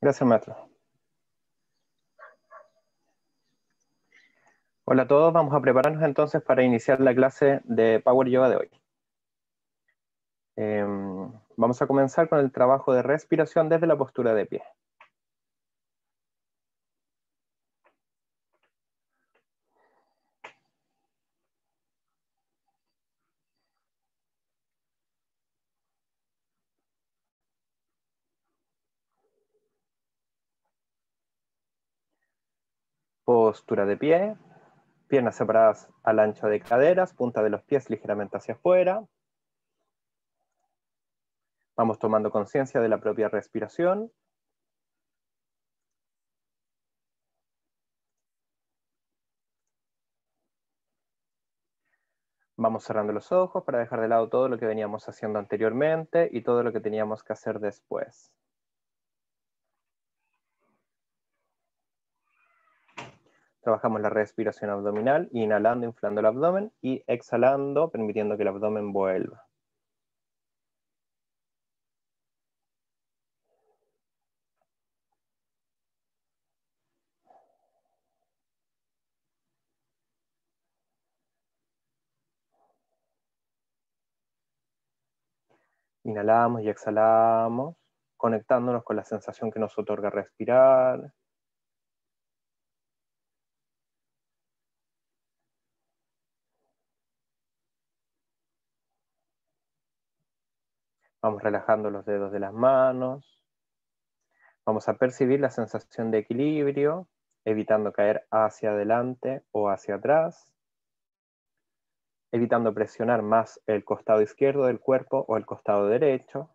Gracias, maestro. Hola a todos, vamos a prepararnos entonces para iniciar la clase de Power Yoga de hoy. Em, vamos a comenzar con el trabajo de respiración desde la postura de pie. Postura de pie, piernas separadas al ancho de caderas, punta de los pies ligeramente hacia afuera. Vamos tomando conciencia de la propia respiración. Vamos cerrando los ojos para dejar de lado todo lo que veníamos haciendo anteriormente y todo lo que teníamos que hacer después. Trabajamos la respiración abdominal, inhalando, inflando el abdomen y exhalando, permitiendo que el abdomen vuelva. Inhalamos y exhalamos, conectándonos con la sensación que nos otorga respirar. Vamos relajando los dedos de las manos. Vamos a percibir la sensación de equilibrio, evitando caer hacia adelante o hacia atrás, evitando presionar más el costado izquierdo del cuerpo o el costado derecho.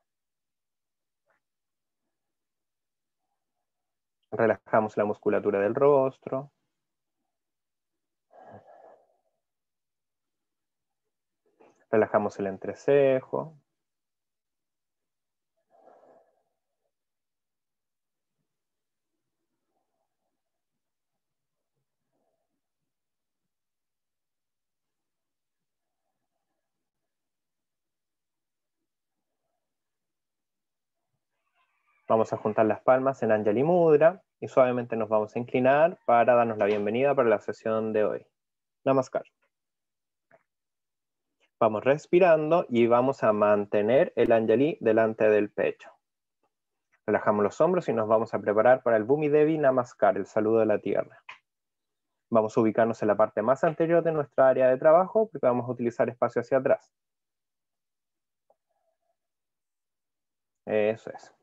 Relajamos la musculatura del rostro. Relajamos el entrecejo. Vamos a juntar las palmas en Anjali Mudra y suavemente nos vamos a inclinar para darnos la bienvenida para la sesión de hoy. Namaskar. Vamos respirando y vamos a mantener el Anjali delante del pecho. Relajamos los hombros y nos vamos a preparar para el Bhumi Devi Namaskar, el saludo de la tierra. Vamos a ubicarnos en la parte más anterior de nuestra área de trabajo porque vamos a utilizar espacio hacia atrás. Eso es.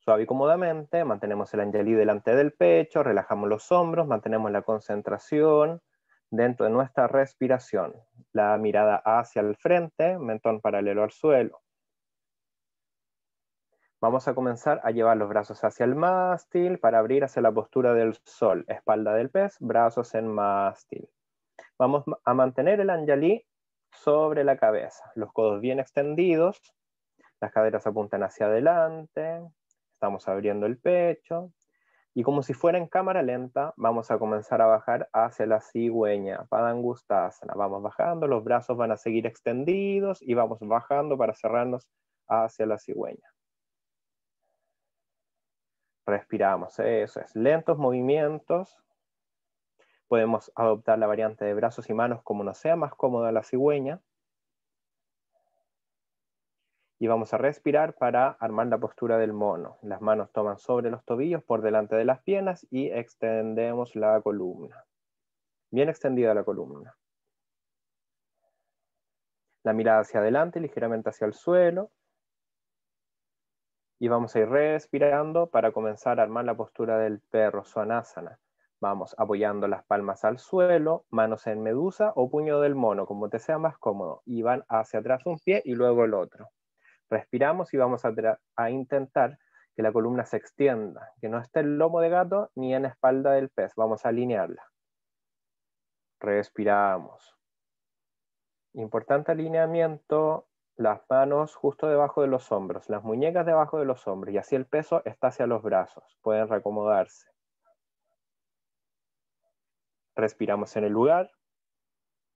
Suave y cómodamente, mantenemos el angelí delante del pecho, relajamos los hombros, mantenemos la concentración dentro de nuestra respiración. La mirada hacia el frente, mentón paralelo al suelo. Vamos a comenzar a llevar los brazos hacia el mástil para abrir hacia la postura del sol, espalda del pez, brazos en mástil. Vamos a mantener el angelí sobre la cabeza, los codos bien extendidos, las caderas apuntan hacia adelante, Estamos abriendo el pecho. Y como si fuera en cámara lenta, vamos a comenzar a bajar hacia la cigüeña, Padangustasana. Vamos bajando, los brazos van a seguir extendidos y vamos bajando para cerrarnos hacia la cigüeña. Respiramos, eso es. Lentos movimientos. Podemos adoptar la variante de brazos y manos como nos sea más cómoda la cigüeña y vamos a respirar para armar la postura del mono. Las manos toman sobre los tobillos por delante de las piernas y extendemos la columna. Bien extendida la columna. La mirada hacia adelante, ligeramente hacia el suelo. Y vamos a ir respirando para comenzar a armar la postura del perro, Swanasana. Vamos apoyando las palmas al suelo, manos en medusa o puño del mono, como te sea más cómodo. Y van hacia atrás un pie y luego el otro. Respiramos y vamos a, intentar que la columna se extienda, que no esté el lomo de gato ni en la espalda del pez. Vamos a alinearla. Respiramos. Importante alineamiento, las manos justo debajo de los hombros, las muñecas debajo de los hombros y así el peso está hacia los brazos. Pueden reacomodarse. Respiramos en el lugar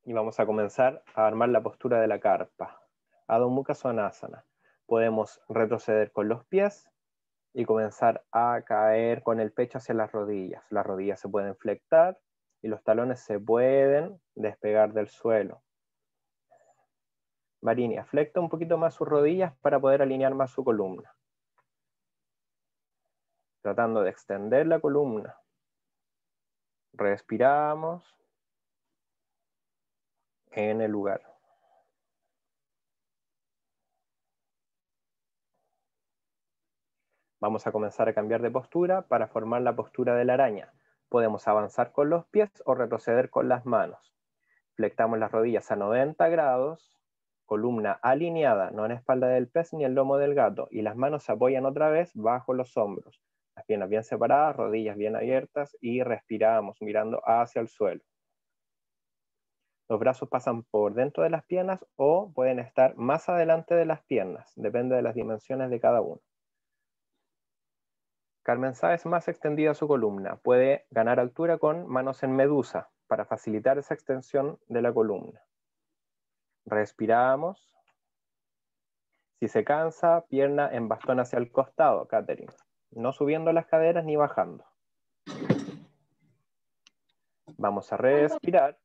y vamos a comenzar a armar la postura de la carpa. Adho Mukha Svanasana. Podemos retroceder con los pies y comenzar a caer con el pecho hacia las rodillas. Las rodillas se pueden flectar y los talones se pueden despegar del suelo. Marinia, flecta un poquito más sus rodillas para poder alinear más su columna. Tratando de extender la columna. Respiramos en el lugar. Vamos a comenzar a cambiar de postura para formar la postura de la araña. Podemos avanzar con los pies o retroceder con las manos. Flectamos las rodillas a 90 grados, columna alineada, no en espalda del pez ni el lomo del gato, y las manos se apoyan otra vez bajo los hombros. Las piernas bien separadas, rodillas bien abiertas y respiramos mirando hacia el suelo. Los brazos pasan por dentro de las piernas o pueden estar más adelante de las piernas, depende de las dimensiones de cada uno. Carmen Sáez más extendida su columna. Puede ganar altura con manos en medusa para facilitar esa extensión de la columna. Respiramos. Si se cansa, pierna en bastón hacia el costado, Catherine. No subiendo las caderas ni bajando. Vamos a respirar.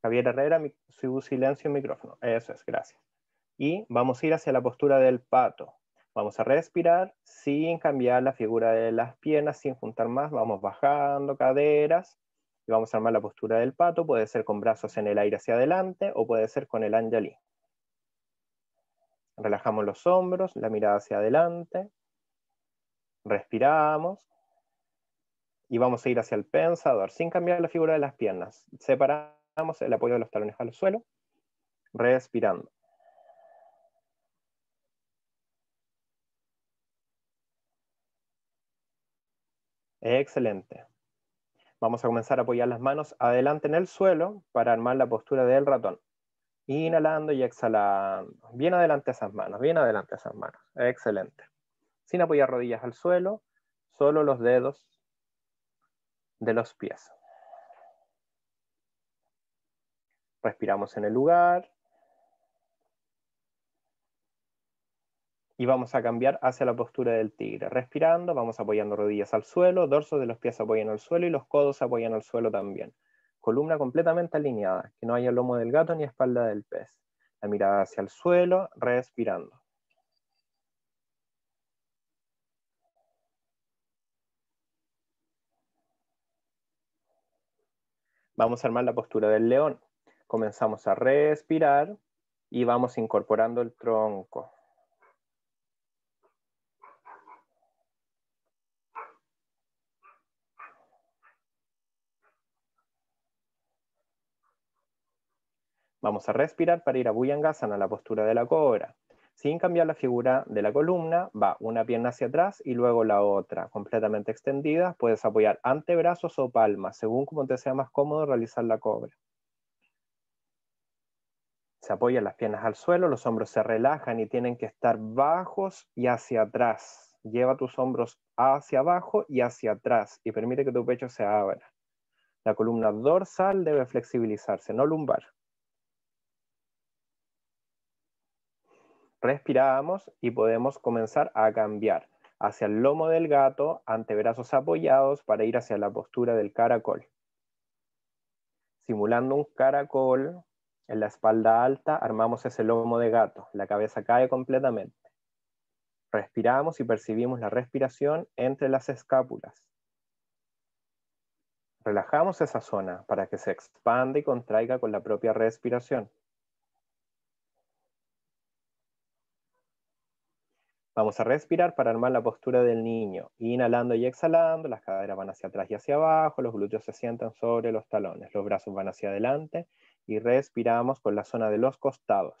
Javier Herrera, su silencio en micrófono. Eso es, gracias. Y vamos a ir hacia la postura del pato. Vamos a respirar sin cambiar la figura de las piernas, sin juntar más. Vamos bajando caderas y vamos a armar la postura del pato. Puede ser con brazos en el aire hacia adelante o puede ser con el anjali. Relajamos los hombros, la mirada hacia adelante. Respiramos. Y vamos a ir hacia el pensador, sin cambiar la figura de las piernas. Separamos el apoyo de los talones al suelo, respirando. Excelente. Vamos a comenzar a apoyar las manos adelante en el suelo para armar la postura del ratón. Inhalando y exhalando. Bien adelante esas manos, bien adelante esas manos. Excelente. Sin apoyar rodillas al suelo, solo los dedos de los pies. Respiramos en el lugar. Y vamos a cambiar hacia la postura del tigre. Respirando, vamos apoyando rodillas al suelo, dorso de los pies apoyan al suelo y los codos apoyan al suelo también. Columna completamente alineada, que no haya lomo del gato ni espalda del pez. La mirada hacia el suelo, respirando. Vamos a armar la postura del león. Comenzamos a respirar y vamos incorporando el tronco. Vamos a respirar para ir a Bhujangasana, la postura de la cobra. Sin cambiar la figura de la columna, va una pierna hacia atrás y luego la otra, completamente extendida. Puedes apoyar antebrazos o palmas, según como te sea más cómodo realizar la cobra. Se apoyan las piernas al suelo, los hombros se relajan y tienen que estar bajos y hacia atrás. Lleva tus hombros hacia abajo y hacia atrás y permite que tu pecho se abra. La columna dorsal debe flexibilizarse, no lumbar. Respiramos y podemos comenzar a cambiar hacia el lomo del gato, antebrazos apoyados para ir hacia la postura del caracol. Simulando un caracol en la espalda alta, armamos ese lomo de gato, la cabeza cae completamente. Respiramos y percibimos la respiración entre las escápulas. Relajamos esa zona para que se expanda y contraiga con la propia respiración. Vamos a respirar para armar la postura del niño. Inhalando y exhalando, las caderas van hacia atrás y hacia abajo, los glúteos se sientan sobre los talones, los brazos van hacia adelante y respiramos con la zona de los costados.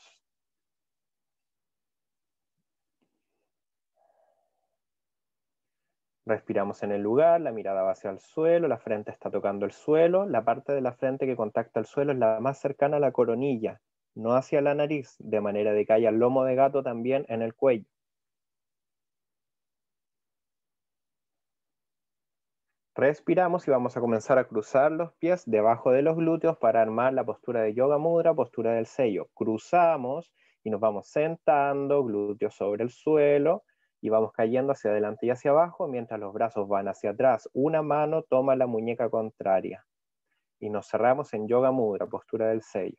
Respiramos en el lugar, la mirada va hacia el suelo, la frente está tocando el suelo, la parte de la frente que contacta el suelo es la más cercana a la coronilla, no hacia la nariz, de manera de que haya lomo de gato también en el cuello. Respiramos y vamos a comenzar a cruzar los pies debajo de los glúteos para armar la postura de yoga mudra, postura del sello. Cruzamos Y nos vamos sentando, glúteos sobre el suelo, y vamos cayendo hacia adelante y hacia abajo mientras los brazos van hacia atrás. Una mano toma la muñeca contraria. Y nos cerramos en Yoga Mudra, postura del sello.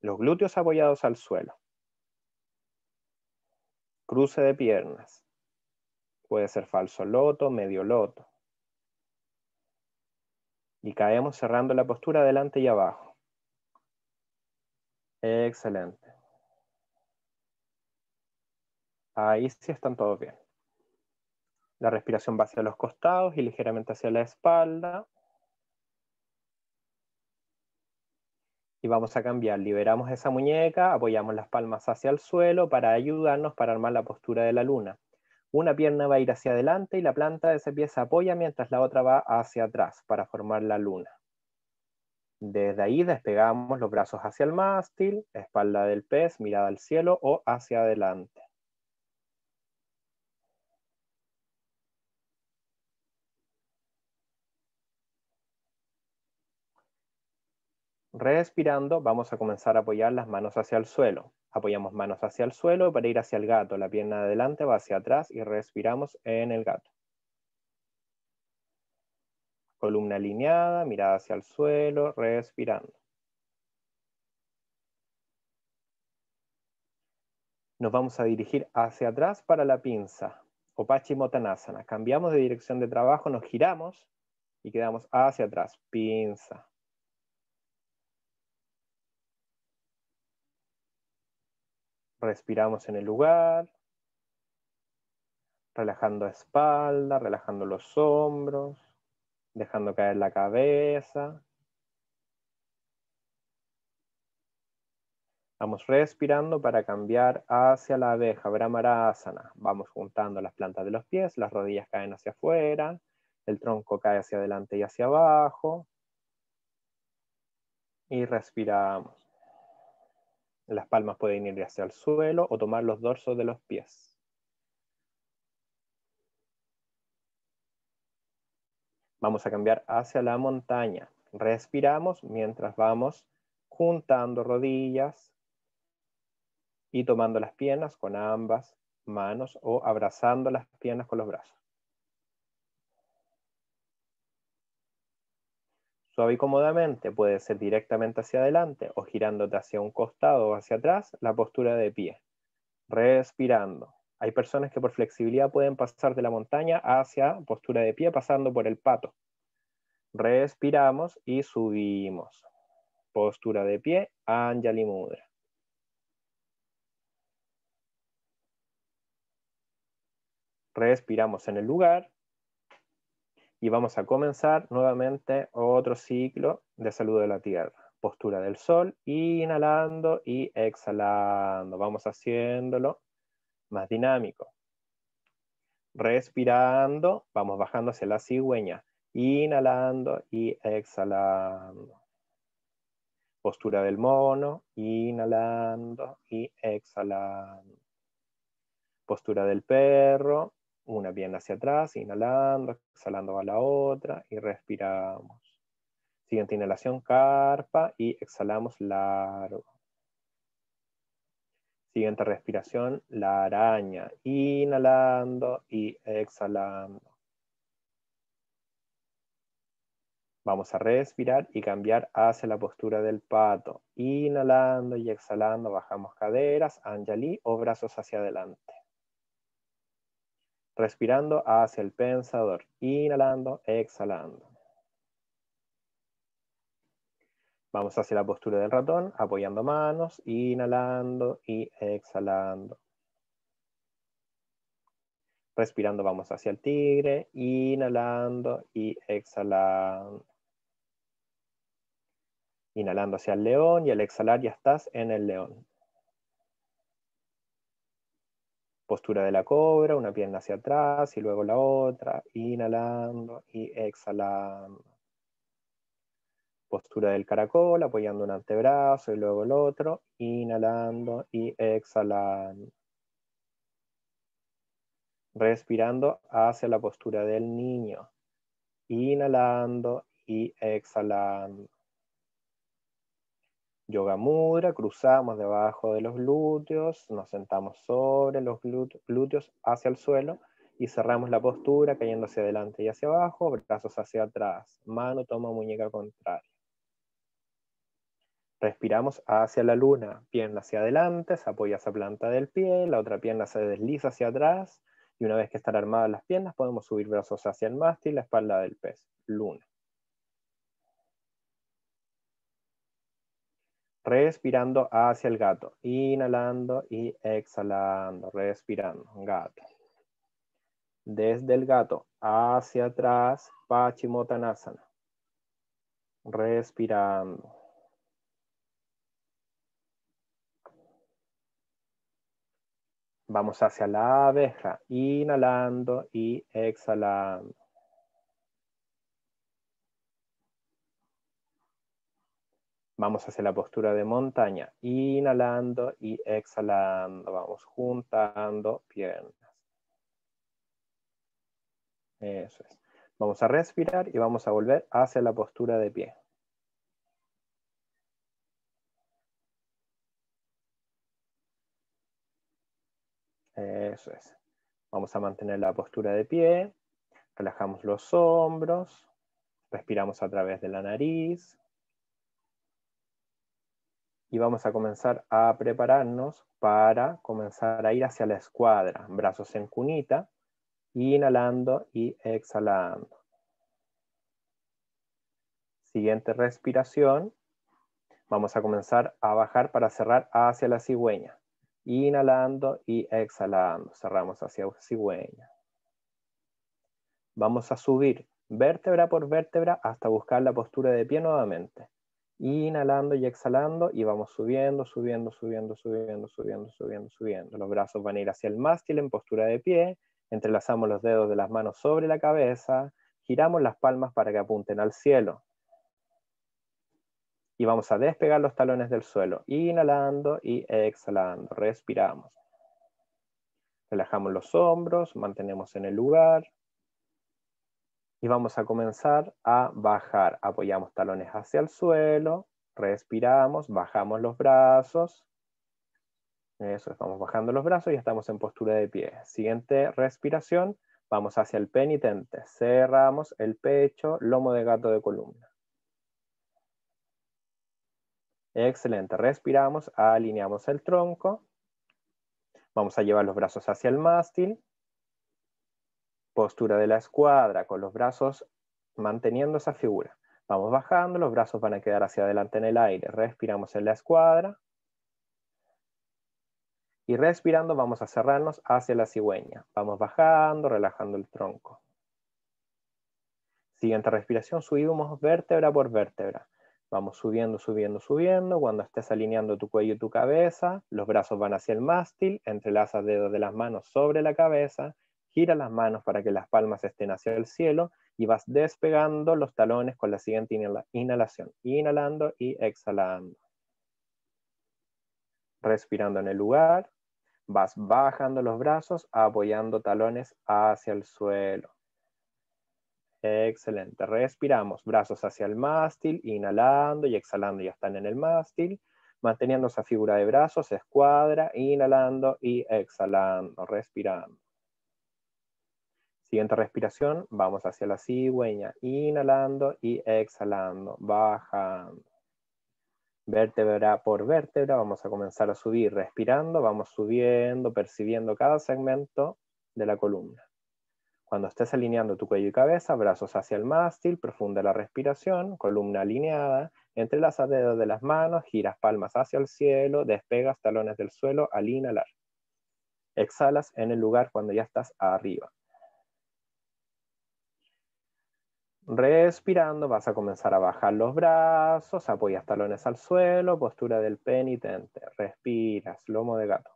Los glúteos apoyados al suelo. Cruce de piernas. Puede ser falso loto, medio loto. Y caemos cerrando la postura adelante y abajo. Excelente. Ahí sí están todos bien. La respiración va hacia los costados y ligeramente hacia la espalda. Y vamos a cambiar. Liberamos esa muñeca, apoyamos las palmas hacia el suelo para ayudarnos para armar la postura de la luna. Una pierna va a ir hacia adelante y la planta de ese pie se apoya mientras la otra va hacia atrás para formar la luna. Desde ahí despegamos los brazos hacia el mástil, espalda del pez, mirada al cielo o hacia adelante. Respirando, vamos a comenzar a apoyar las manos hacia el suelo. Apoyamos manos hacia el suelo para ir hacia el gato. La pierna de adelante va hacia atrás y respiramos en el gato. Columna alineada, mirada hacia el suelo, respirando. Nos vamos a dirigir hacia atrás para la pinza, o Paschimottanasana. Cambiamos de dirección de trabajo, nos giramos y quedamos hacia atrás, pinza. Respiramos en el lugar, relajando espalda, relajando los hombros, dejando caer la cabeza. Vamos respirando para cambiar hacia la abeja, Brahmarasana. Vamos juntando las plantas de los pies, las rodillas caen hacia afuera, el tronco cae hacia adelante y hacia abajo. Y respiramos. Las palmas pueden ir hacia el suelo o tomar los dorsos de los pies. Vamos a cambiar hacia la montaña. Respiramos mientras vamos juntando rodillas y tomando las piernas con ambas manos o abrazando las piernas con los brazos. Suave y cómodamente puede ser directamente hacia adelante o girándote hacia un costado o hacia atrás, la postura de pie. Respirando. Hay personas que por flexibilidad pueden pasar de la montaña hacia postura de pie pasando por el pato. Respiramos y subimos. Postura de pie, Anjali Mudra. Respiramos en el lugar y vamos a comenzar nuevamente otro ciclo de salud de la tierra. Postura del sol, inhalando y exhalando. Vamos haciéndolo más dinámico. Respirando, vamos bajando hacia la cigüeña. Inhalando y exhalando. Postura del mono, inhalando y exhalando. Postura del perro, una pierna hacia atrás, inhalando, exhalando a la otra y respiramos. Siguiente inhalación, carpa y exhalamos largo. Siguiente respiración, la araña, inhalando y exhalando. Vamos a respirar y cambiar hacia la postura del pato. Inhalando y exhalando, bajamos caderas, anjali o brazos hacia adelante. Respirando hacia el pensador. Inhalando, exhalando. Vamos hacia la postura del ratón, apoyando manos, inhalando y exhalando. Respirando vamos hacia el tigre, inhalando y exhalando. Inhalando hacia el león y al exhalar ya estás en el león. Postura de la cobra, una pierna hacia atrás y luego la otra, inhalando y exhalando. Postura del caracol, apoyando un antebrazo y luego el otro, inhalando y exhalando. Respirando hacia la postura del niño, inhalando y exhalando. Yoga Mudra, cruzamos debajo de los glúteos, nos sentamos sobre los glúteos hacia el suelo y cerramos la postura cayendo hacia adelante y hacia abajo, brazos hacia atrás, mano toma muñeca contraria. Respiramos hacia la luna, pierna hacia adelante, se apoya esa planta del pie, la otra pierna se desliza hacia atrás y una vez que están armadas las piernas podemos subir brazos hacia el mástil, la espalda del pez, luna. Respirando hacia el gato, inhalando y exhalando, respirando, gato. Desde el gato hacia atrás, Pachimotanasana. Respirando. Vamos hacia la abeja, inhalando y exhalando. Vamos hacia la postura de montaña, inhalando y exhalando. Vamos juntando piernas. Eso es. Vamos a respirar y vamos a volver hacia la postura de pie. Eso es. Vamos a mantener la postura de pie. Relajamos los hombros. Respiramos a través de la nariz. Y vamos a comenzar a prepararnos para comenzar a ir hacia la escuadra. Brazos en cunita. Inhalando y exhalando. Siguiente respiración. Vamos a comenzar a bajar para cerrar hacia la cigüeña. Inhalando y exhalando. Cerramos hacia cigüeña. Vamos a subir vértebra por vértebra hasta buscar la postura de pie nuevamente. Inhalando y exhalando y vamos subiendo, subiendo, subiendo, subiendo, subiendo, subiendo, subiendo. Los brazos van a ir hacia el mástil en postura de pie. Entrelazamos los dedos de las manos sobre la cabeza. Giramos las palmas para que apunten al cielo y vamos a despegar los talones del suelo, inhalando y exhalando, respiramos. Relajamos los hombros, mantenemos en el lugar y vamos a comenzar a bajar. Apoyamos talones hacia el suelo, respiramos, bajamos los brazos. Eso, estamos bajando los brazos y estamos en postura de pie. Siguiente respiración, vamos hacia el penitente. Cerramos el pecho, lomo de gato de columna. Excelente. Respiramos, alineamos el tronco. Vamos a llevar los brazos hacia el mástil. Postura de la escuadra, con los brazos manteniendo esa figura. Vamos bajando, los brazos van a quedar hacia adelante en el aire. Respiramos en la escuadra. Y respirando vamos a cerrarnos hacia la cigüeña. Vamos bajando, relajando el tronco. Siguiente respiración, subimos vértebra por vértebra. Vamos subiendo, subiendo, subiendo. Cuando estés alineando tu cuello y tu cabeza, los brazos van hacia el mástil, entrelazas dedos de las manos sobre la cabeza, gira las manos para que las palmas estén hacia el cielo y vas despegando los talones con la siguiente inhalación. Inhalando y exhalando. Respirando en el lugar, vas bajando los brazos, apoyando talones hacia el suelo. Excelente. Respiramos. Brazos hacia el mástil, inhalando y exhalando. Ya están en el mástil. Manteniendo esa figura de brazos, escuadra, inhalando y exhalando. Respirando. Siguiente respiración, vamos hacia la cigüeña, inhalando y exhalando, bajando. Vértebra por vértebra, vamos a comenzar a subir respirando, vamos subiendo, percibiendo cada segmento de la columna. Cuando estés alineando tu cuello y cabeza, brazos hacia el mástil, profunda la respiración, columna alineada, entrelaza dedos de las manos, giras palmas hacia el cielo, despegas talones del suelo al inhalar. Exhalas en el lugar cuando ya estás arriba. Respirando, vas a comenzar a bajar los brazos, apoyas talones al suelo, postura del penitente. Respiras, lomo de gato.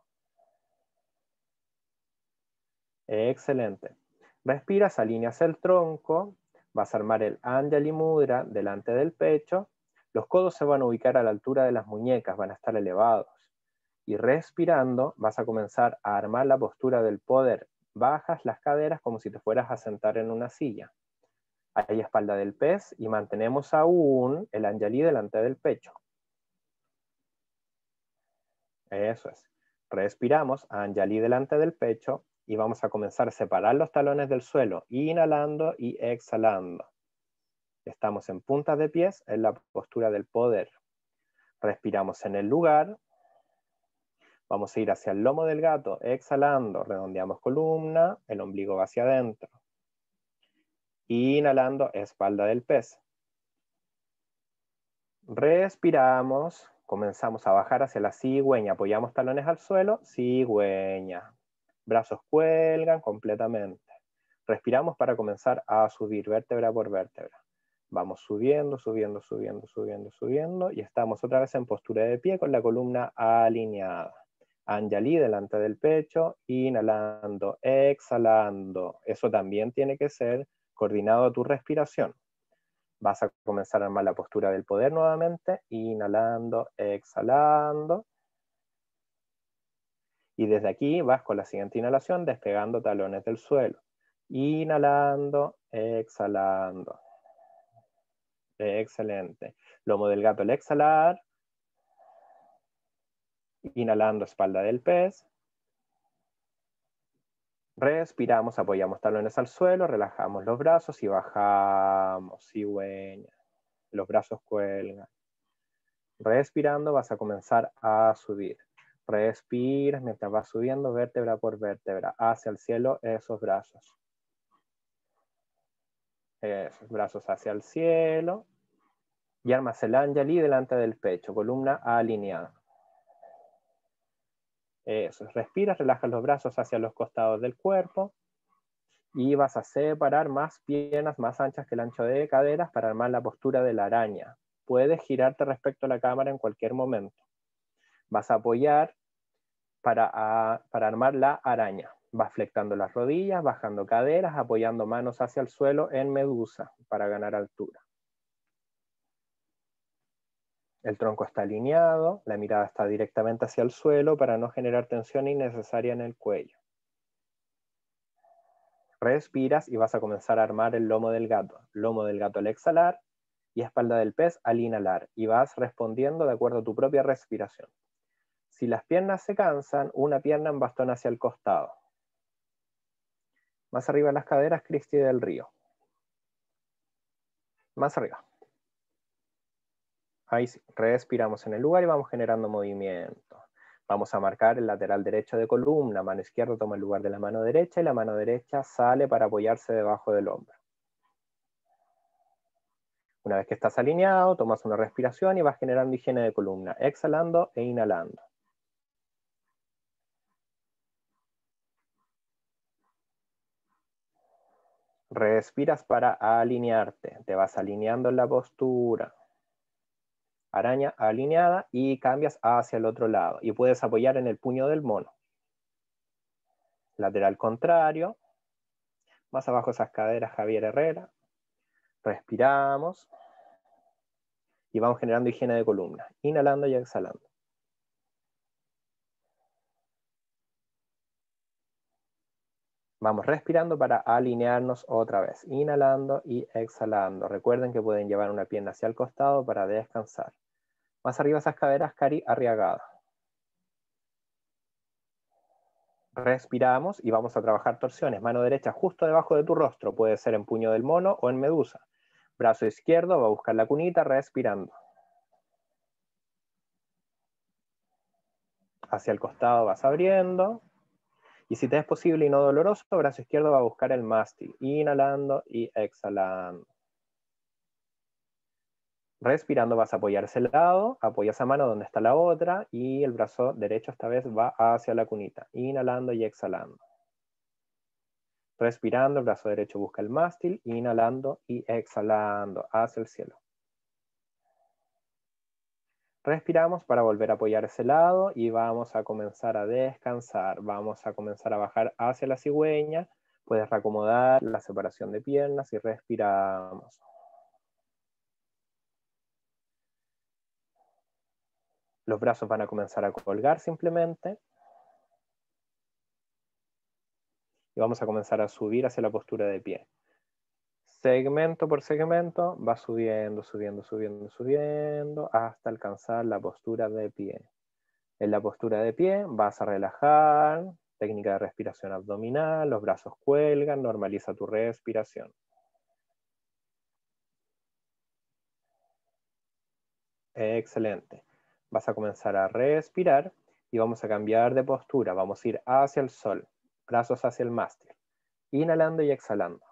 Excelente. Respiras, alineas el tronco, vas a armar el Anjali Mudra delante del pecho, los codos se van a ubicar a la altura de las muñecas, van a estar elevados. Y respirando vas a comenzar a armar la postura del poder. Bajas las caderas como si te fueras a sentar en una silla. Ahí espalda del pez y mantenemos aún el Anjali delante del pecho. Eso es. Respiramos, Anjali delante del pecho y vamos a comenzar a separar los talones del suelo, inhalando y exhalando. Estamos en puntas de pies en la postura del poder. Respiramos en el lugar. Vamos a ir hacia el lomo del gato, exhalando, redondeamos columna, el ombligo va hacia adentro. Inhalando, espalda del pez. Respiramos, comenzamos a bajar hacia la cigüeña, apoyamos talones al suelo, cigüeña. Brazos cuelgan completamente. Respiramos para comenzar a subir vértebra por vértebra. Vamos subiendo, subiendo, subiendo, subiendo, subiendo y estamos otra vez en postura de pie con la columna alineada. Anjali delante del pecho, inhalando, exhalando. Eso también tiene que ser coordinado a tu respiración. Vas a comenzar a armar la postura del poder nuevamente, inhalando, exhalando. Y desde aquí vas con la siguiente inhalación despegando talones del suelo. Inhalando, exhalando. Excelente. Lomo del gato al exhalar. Inhalando espalda del pez. Respiramos, apoyamos talones al suelo, relajamos los brazos y bajamos, cigüeña. Los brazos cuelgan. Respirando vas a comenzar a subir. Respiras mientras vas subiendo vértebra por vértebra hacia el cielo esos brazos. Esos brazos hacia el cielo. Y armas el Anjali delante del pecho, columna alineada. Eso, respiras, relajas los brazos hacia los costados del cuerpo y vas a separar más piernas más anchas que el ancho de caderas para armar la postura de la araña. Puedes girarte respecto a la cámara en cualquier momento. Vas a apoyar para, para armar la araña. Vas flectando las rodillas, bajando caderas, apoyando manos hacia el suelo en medusa para ganar altura. El tronco está alineado, la mirada está directamente hacia el suelo para no generar tensión innecesaria en el cuello. Respiras y vas a comenzar a armar el lomo del gato. Lomo del gato al exhalar y espalda del pez al inhalar. Y vas respondiendo de acuerdo a tu propia respiración. Si las piernas se cansan, una pierna en bastón hacia el costado. Más arriba las caderas, Cristi del Río. Más arriba. Ahí respiramos en el lugar y vamos generando movimiento. Vamos a marcar el lateral derecho de columna, mano izquierda toma el lugar de la mano derecha y la mano derecha sale para apoyarse debajo del hombro. Una vez que estás alineado, tomas una respiración y vas generando higiene de columna, exhalando e inhalando. Respiras para alinearte, te vas alineando en la postura araña alineada y cambias hacia el otro lado y puedes apoyar en el puño del mono. Lateral contrario, más abajo esas caderas Javier Herrera. Respiramos y vamos generando higiene de columna, inhalando y exhalando. Vamos respirando para alinearnos otra vez, inhalando y exhalando. Recuerden que pueden llevar una pierna hacia el costado para descansar. Más arriba esas caderas, Cari arriagada. Respiramos y vamos a trabajar torsiones. Mano derecha justo debajo de tu rostro, puede ser en puño del mono o en medusa. Brazo izquierdo va a buscar la cunita, respirando. Hacia el costado vas abriendo. Y si te es posible y no doloroso, brazo izquierdo va a buscar el mástil, inhalando y exhalando. Respirando vas a apoyar ese lado, apoyas esa mano donde está la otra y el brazo derecho esta vez va hacia la cunita, inhalando y exhalando. Respirando, el brazo derecho busca el mástil, inhalando y exhalando hacia el cielo. Respiramos para volver a apoyar ese lado y vamos a comenzar a descansar. Vamos a comenzar a bajar hacia la cigüeña. Puedes reacomodar la separación de piernas y respiramos. Los brazos van a comenzar a colgar simplemente. Y vamos a comenzar a subir hacia la postura de pie segmento por segmento va subiendo, subiendo, subiendo, subiendo, hasta alcanzar la postura de pie. En la postura de pie vas a relajar, técnica de respiración abdominal, los brazos cuelgan, normaliza tu respiración. Excelente. Vas a comenzar a respirar y vamos a cambiar de postura. Vamos a ir hacia el sol, brazos hacia el mástil. Inhalando y exhalando.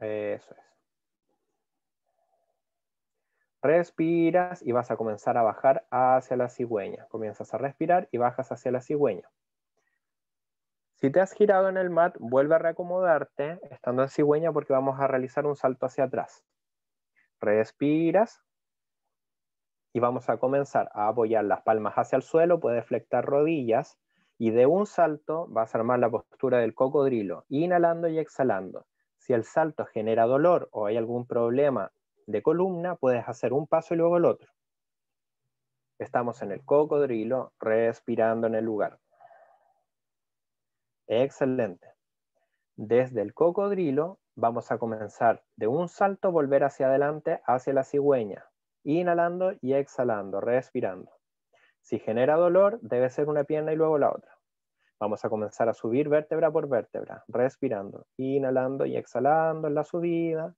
Eso es. Respiras y vas a comenzar a bajar hacia la cigüeña. Comienzas a respirar y bajas hacia la cigüeña. Si te has girado en el mat, vuelve a reacomodarte estando en cigüeña porque vamos a realizar un salto hacia atrás. Respiras y vamos a comenzar a apoyar las palmas hacia el suelo, puedes flectar rodillas y de un salto vas a armar la postura del cocodrilo, inhalando y exhalando. Si el salto genera dolor o hay algún problema de columna, puedes hacer un paso y luego el otro. Estamos en el cocodrilo, respirando en el lugar. Excelente. Desde el cocodrilo vamos a comenzar de un salto, volver hacia adelante, hacia la cigüeña, inhalando y exhalando, respirando. Si genera dolor, debe ser una pierna y luego la otra. Vamos a comenzar a subir vértebra por vértebra, respirando, inhalando y exhalando en la subida,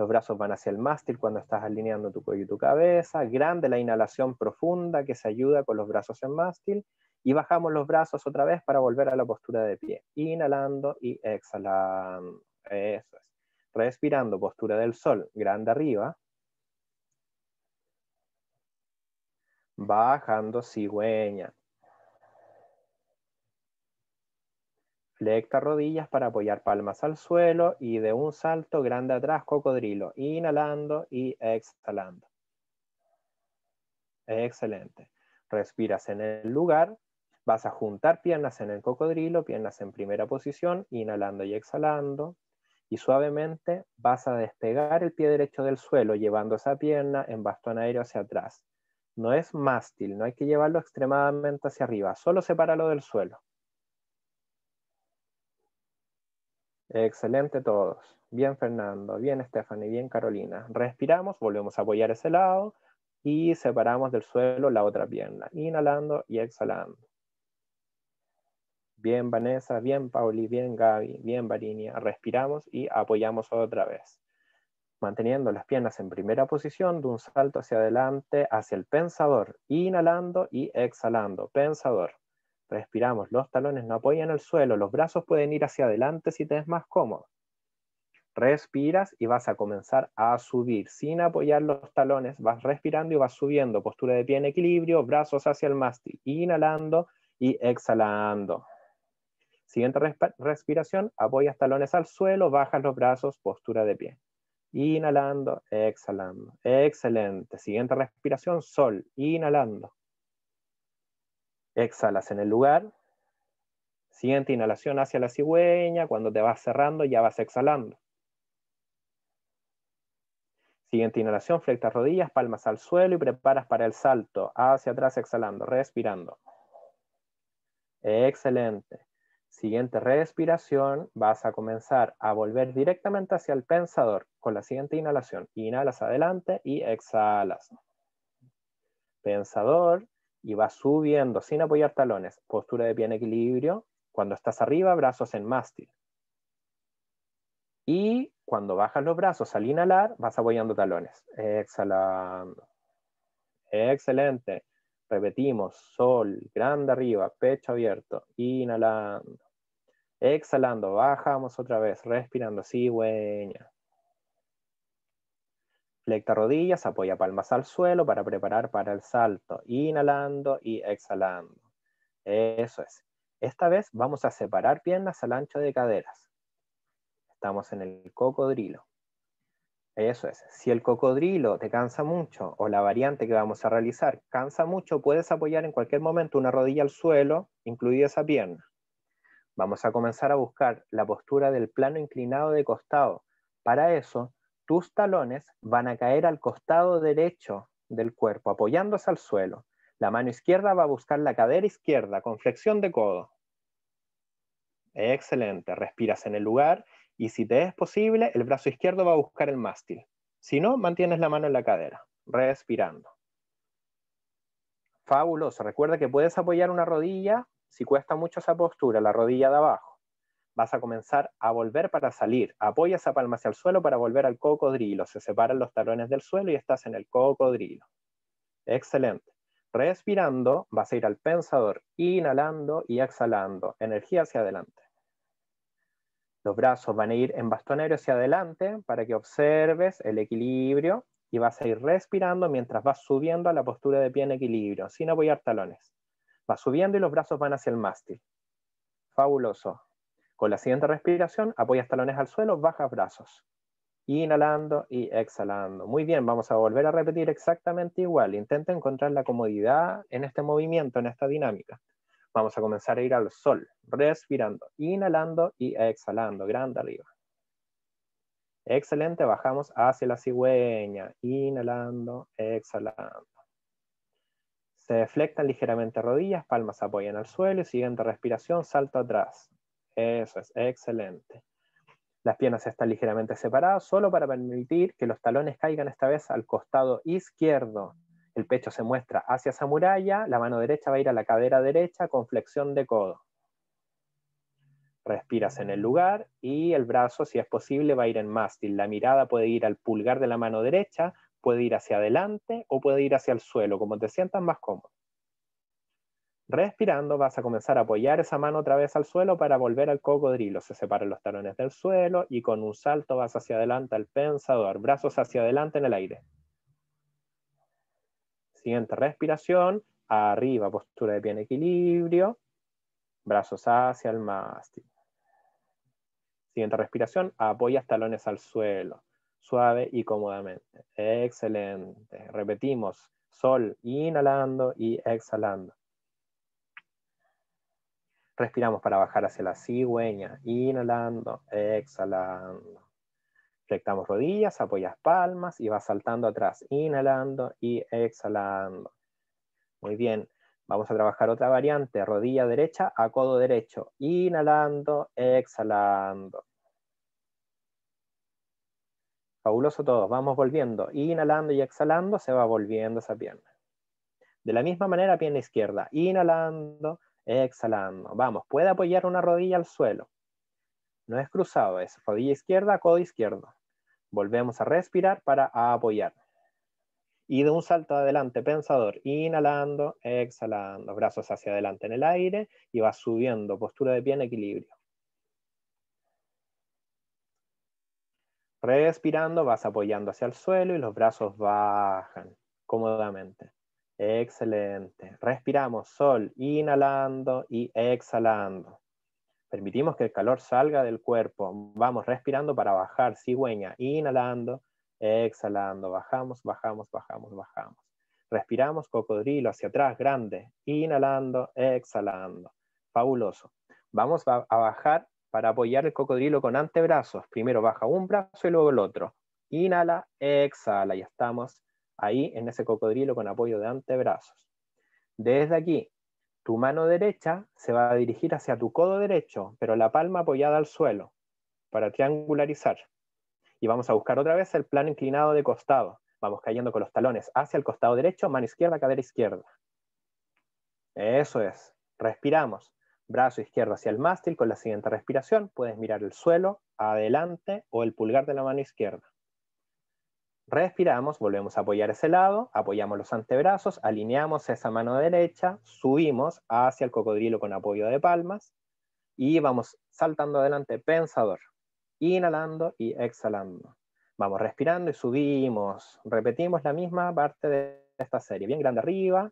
los brazos van hacia el mástil cuando estás alineando tu cuello y tu cabeza. Grande la inhalación profunda que se ayuda con los brazos en mástil. Y bajamos los brazos otra vez para volver a la postura de pie. Inhalando y exhalando. Eso es. Respirando, postura del sol, grande arriba. Bajando cigüeña. Flecta rodillas para apoyar palmas al suelo y de un salto grande atrás, cocodrilo. Inhalando y exhalando. Excelente. Respiras en el lugar. Vas a juntar piernas en el cocodrilo, piernas en primera posición, inhalando y exhalando. Y suavemente vas a despegar el pie derecho del suelo, llevando esa pierna en bastón aéreo hacia atrás. No es mástil, no hay que llevarlo extremadamente hacia arriba, solo sepáralo del suelo. Excelente todos. Bien Fernando, bien Stephanie, bien Carolina. Respiramos, volvemos a apoyar ese lado y separamos del suelo la otra pierna. Inhalando y exhalando. Bien Vanessa, bien Pauli, bien Gaby, bien Varinia. Respiramos y apoyamos otra vez. Manteniendo las piernas en primera posición, de un salto hacia adelante, hacia el pensador. Inhalando y exhalando. Pensador. Respiramos, los talones no apoyan el suelo, los brazos pueden ir hacia adelante si te es más cómodo. Respiras y vas a comenzar a subir sin apoyar los talones, vas respirando y vas subiendo, postura de pie en equilibrio, brazos hacia el mástil, inhalando y exhalando. Siguiente respiración, apoyas talones al suelo, bajas los brazos, postura de pie. Inhalando, exhalando. Excelente. Siguiente respiración, sol, inhalando. Exhalas en el lugar. Siguiente inhalación hacia la cigüeña. Cuando te vas cerrando, ya vas exhalando. Siguiente inhalación, flectas rodillas, palmas al suelo y preparas para el salto. Hacia atrás, exhalando, respirando. Excelente. Siguiente respiración, vas a comenzar a volver directamente hacia el pensador con la siguiente inhalación. Inhalas adelante y exhalas. Pensador, y vas subiendo sin apoyar talones, postura de pie en equilibrio, cuando estás arriba, brazos en mástil. Y cuando bajas los brazos al inhalar, vas apoyando talones, exhalando. Excelente. Repetimos, sol, grande arriba, pecho abierto, inhalando. Exhalando, bajamos otra vez, respirando, cigüeña. Flecta rodillas, apoya palmas al suelo para preparar para el salto. Inhalando y exhalando. Eso es. Esta vez vamos a separar piernas al ancho de caderas. Estamos en el cocodrilo. Eso es. Si el cocodrilo te cansa mucho o la variante que vamos a realizar cansa mucho, puedes apoyar en cualquier momento una rodilla al suelo, incluida esa pierna. Vamos a comenzar a buscar la postura del plano inclinado de costado. Para eso, tus talones van a caer al costado derecho del cuerpo, apoyándose al suelo. La mano izquierda va a buscar la cadera izquierda con flexión de codo. Excelente, respiras en el lugar y si te es posible, el brazo izquierdo va a buscar el mástil. Si no, mantienes la mano en la cadera, respirando. Fabuloso. Recuerda que puedes apoyar una rodilla si cuesta mucho esa postura, la rodilla de abajo. Vas a comenzar a volver para salir. Apoya esa palma hacia el suelo para volver al cocodrilo. Se separan los talones del suelo y estás en el cocodrilo. Excelente. Respirando, vas a ir al pensador, inhalando y exhalando. Energía hacia adelante. Los brazos van a ir en bastonero hacia adelante para que observes el equilibrio y vas a ir respirando mientras vas subiendo a la postura de pie en equilibrio, sin apoyar talones. Vas subiendo y los brazos van hacia el mástil. Fabuloso. Con la siguiente respiración, apoyas talones al suelo, bajas brazos. Inhalando y exhalando. Muy bien, vamos a volver a repetir exactamente igual. Intenta encontrar la comodidad en este movimiento, en esta dinámica. Vamos a comenzar a ir al sol, respirando, inhalando y exhalando, grande arriba. Excelente, bajamos hacia la cigüeña, inhalando, exhalando. Se deflectan ligeramente rodillas, palmas apoyan al suelo y siguiente respiración, salto atrás. Eso es, excelente. Las piernas están ligeramente separadas, solo para permitir que los talones caigan esta vez al costado izquierdo. El pecho se muestra hacia esa muralla, la mano derecha va a ir a la cadera derecha con flexión de codo. Respiras en el lugar y el brazo, si es posible, va a ir en mástil. La mirada puede ir al pulgar de la mano derecha, puede ir hacia adelante o puede ir hacia el suelo, como te sientas más cómodo. Respirando vas a comenzar a apoyar esa mano otra vez al suelo para volver al cocodrilo. Se separan los talones del suelo y con un salto vas hacia adelante al pensador. Brazos hacia adelante en el aire. Siguiente respiración. Arriba, postura de pie en equilibrio. Brazos hacia el mástil. Siguiente respiración, apoyas talones al suelo, suave y cómodamente. Excelente. Repetimos, sol, inhalando y exhalando. Respiramos para bajar hacia la cigüeña, inhalando, exhalando. Flectamos rodillas, apoyas palmas y vas saltando atrás, inhalando y exhalando. Muy bien, Vamos a trabajar otra variante, rodilla derecha a codo derecho, inhalando, exhalando. Fabuloso todo, vamos volviendo, inhalando y exhalando, se va volviendo esa pierna. De la misma manera, pierna izquierda, inhalando, exhalando. Vamos, puede apoyar una rodilla al suelo. No es cruzado, es rodilla izquierda, codo izquierdo. Volvemos a respirar para apoyar y de un salto adelante pensador, inhalando, exhalando, brazos hacia adelante en el aire y vas subiendo, postura de pie en equilibrio. Respirando, vas apoyando hacia el suelo y los brazos bajan cómodamente. Excelente. Respiramos, sol, inhalando y exhalando. Permitimos que el calor salga del cuerpo. Vamos respirando para bajar, cigüeña, inhalando Exhalando, bajamos, bajamos, bajamos, bajamos. Respiramos cocodrilo hacia atrás, grande. Inhalando, exhalando. Fabuloso. Vamos a, bajar para apoyar el cocodrilo con antebrazos. Primero baja un brazo y luego el otro. Inhala, exhala. Y estamos ahí en ese cocodrilo con apoyo de antebrazos. Desde aquí, tu mano derecha se va a dirigir hacia tu codo derecho, pero la palma apoyada al suelo, para triangularizar y vamos a buscar otra vez el plano inclinado de costado. Vamos cayendo con los talones hacia el costado derecho, mano izquierda, cadera izquierda. Eso es. Respiramos. Brazo izquierdo hacia el mástil con la siguiente respiración. Puedes mirar el suelo, adelante o el pulgar de la mano izquierda. Respiramos, volvemos a apoyar ese lado, apoyamos los antebrazos, alineamos esa mano derecha, subimos hacia el cocodrilo con apoyo de palmas y vamos saltando adelante, pensador inhalando y exhalando. Vamos respirando y subimos. Repetimos la misma parte de esta serie. Bien grande arriba.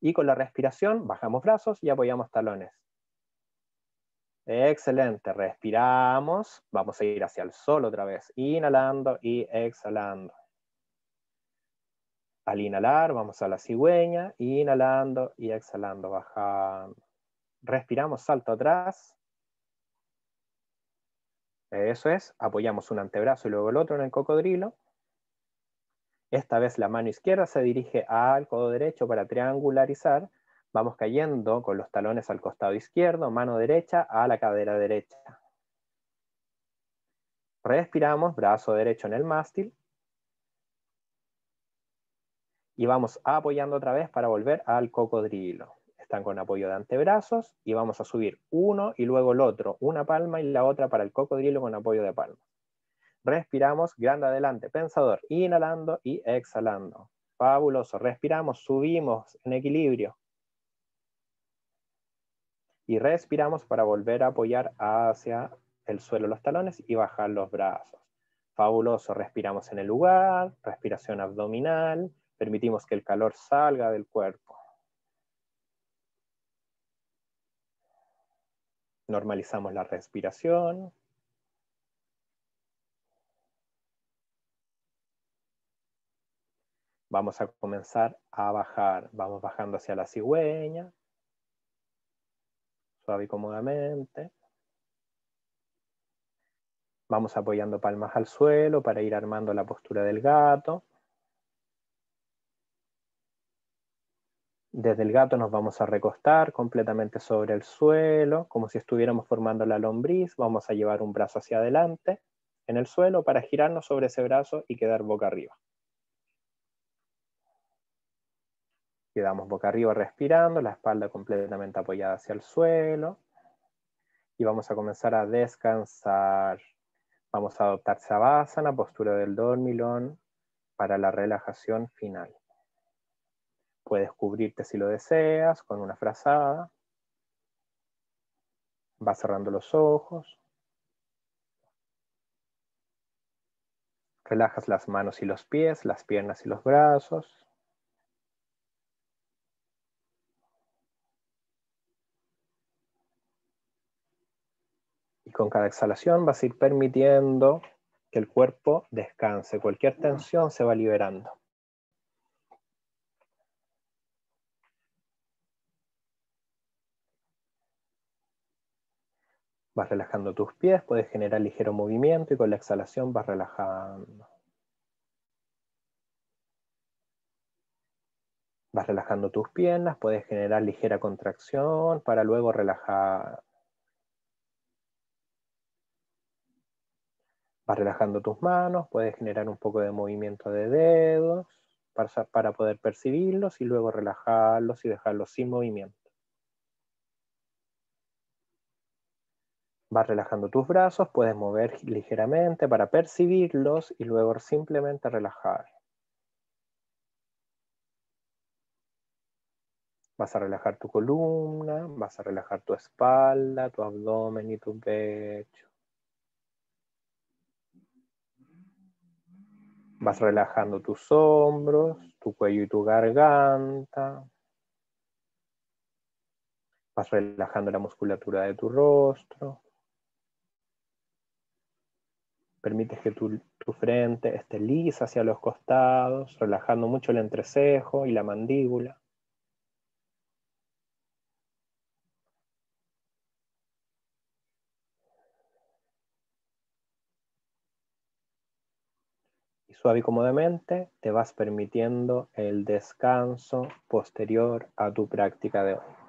Y con la respiración bajamos brazos y apoyamos talones. Excelente. Respiramos. Vamos a ir hacia el sol otra vez. Inhalando y exhalando. Al inhalar, vamos a la cigüeña. Inhalando y exhalando. Bajando. Respiramos, salto atrás. Eso es, apoyamos un antebrazo y luego el otro en el cocodrilo. Esta vez la mano izquierda se dirige al codo derecho para triangularizar. Vamos cayendo con los talones al costado izquierdo, mano derecha a la cadera derecha. Respiramos, brazo derecho en el mástil. Y vamos apoyando otra vez para volver al cocodrilo. Están con apoyo de antebrazos y vamos a subir uno y luego el otro, una palma y la otra para el cocodrilo con apoyo de palma. Respiramos, grande adelante, pensador, inhalando y exhalando. Fabuloso, respiramos, subimos en equilibrio. Y respiramos para volver a apoyar hacia el suelo los talones y bajar los brazos. Fabuloso, respiramos en el lugar, respiración abdominal, permitimos que el calor salga del cuerpo. Normalizamos la respiración. Vamos a comenzar a bajar. Vamos bajando hacia la cigüeña. Suave y cómodamente. Vamos apoyando palmas al suelo para ir armando la postura del gato. Desde el gato nos vamos a recostar completamente sobre el suelo, como si estuviéramos formando la lombriz. Vamos a llevar un brazo hacia adelante en el suelo para girarnos sobre ese brazo y quedar boca arriba. Quedamos boca arriba respirando, la espalda completamente apoyada hacia el suelo. Y vamos a comenzar a descansar. Vamos a adoptar Savasana, postura del dormilón, para la relajación final. Puedes cubrirte si lo deseas con una frazada. Vas cerrando los ojos. Relajas las manos y los pies, las piernas y los brazos. Y con cada exhalación vas a ir permitiendo que el cuerpo descanse. Cualquier tensión se va liberando. Vas relajando tus pies, puedes generar ligero movimiento y con la exhalación vas relajando. Vas relajando tus piernas, puedes generar ligera contracción para luego relajar. Vas relajando tus manos, puedes generar un poco de movimiento de dedos para, para poder percibirlos y luego relajarlos y dejarlos sin movimiento. Vas relajando tus brazos, puedes mover ligeramente para percibirlos y luego simplemente relajar. Vas a relajar tu columna, vas a relajar tu espalda, tu abdomen y tu pecho. Vas relajando tus hombros, tu cuello y tu garganta. Vas relajando la musculatura de tu rostro. Permites que tu, frente esté lisa hacia los costados, relajando mucho el entrecejo y la mandíbula. Suave y cómodamente te vas permitiendo el descanso posterior a tu práctica de hoy.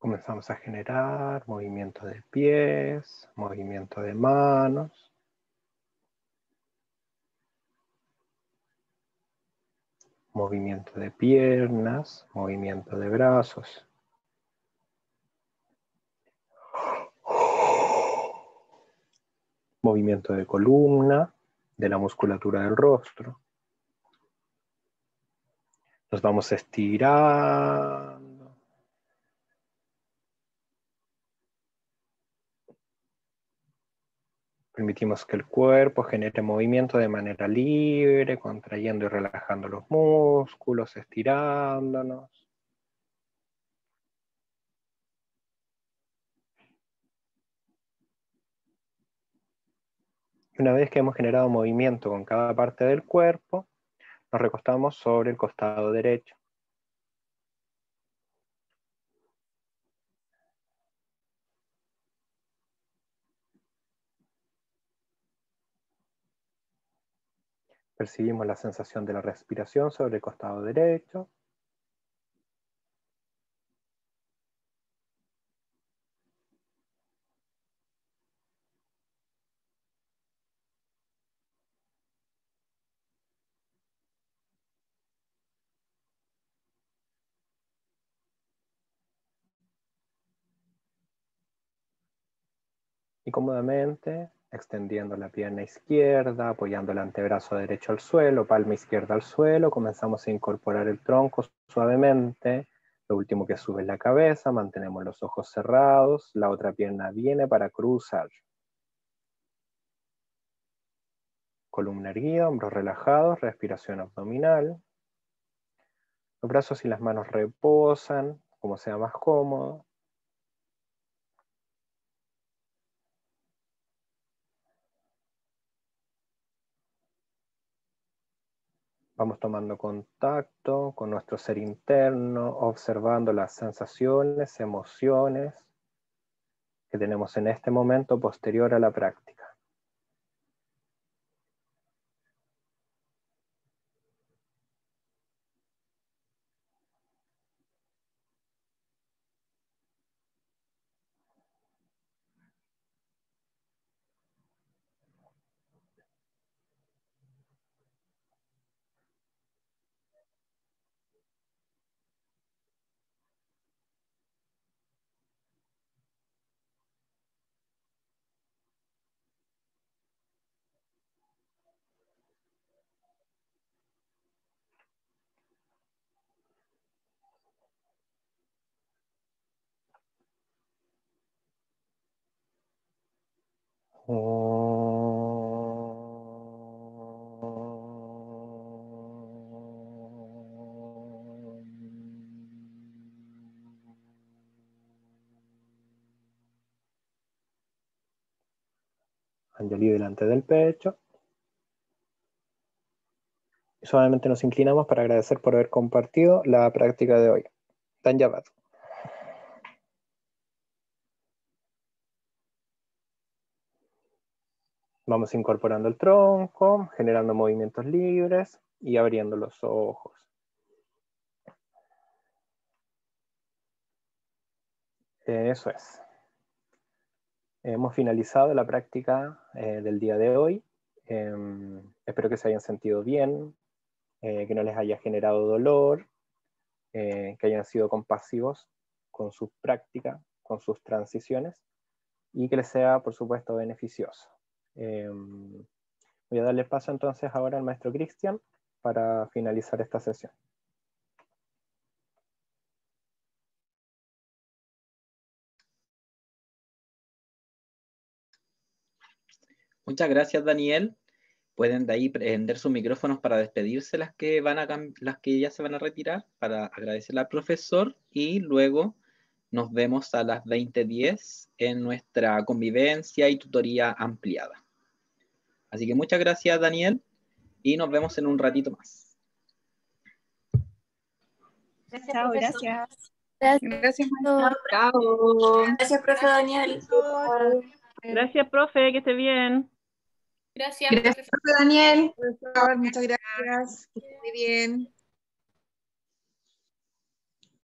Comenzamos a generar movimiento de pies, movimiento de manos. Movimiento de piernas, movimiento de brazos. Movimiento de columna, de la musculatura del rostro. Nos vamos estirando Permitimos que el cuerpo genere movimiento de manera libre, contrayendo y relajando los músculos, estirándonos. Una vez que hemos generado movimiento con cada parte del cuerpo, nos recostamos sobre el costado derecho. Percibimos la sensación de la respiración sobre el costado derecho. Y cómodamente extendiendo la pierna izquierda, apoyando el antebrazo derecho al suelo, palma izquierda al suelo, comenzamos a incorporar el tronco suavemente, lo último que sube es la cabeza, mantenemos los ojos cerrados, la otra pierna viene para cruzar. Columna erguida, hombros relajados, respiración abdominal. Los brazos y las manos reposan, como sea más cómodo. Vamos tomando contacto con nuestro ser interno, observando las sensaciones, emociones que tenemos en este momento posterior a la práctica. Anjali delante del pecho. Y suavemente nos inclinamos para agradecer por haber compartido la práctica de hoy. Danyavat. Vamos incorporando el tronco, generando movimientos libres y abriendo los ojos. Eso es. Hemos finalizado la práctica eh, del día de hoy. Em, espero que se hayan sentido bien, eh, que no les haya generado dolor, eh, que hayan sido compasivos con su práctica, con sus transiciones y que les sea, por supuesto, beneficioso. Em, voy a darle paso entonces ahora al maestro Cristian para finalizar esta sesión. Muchas gracias, Daniel. Pueden de ahí prender sus micrófonos para despedirse las que, van a las que ya se van a retirar, para agradecerle al profesor y luego nos vemos a las 20.10 en nuestra convivencia y tutoría ampliada. Así que muchas gracias, Daniel, y nos vemos en un ratito más. Gracias, Chao, gracias. Gracias, Chao. Gracias, profe Daniel. Gracias, profe, que esté bien. Gracias, gracias profe Daniel. Muchas gracias. Que esté muy bien.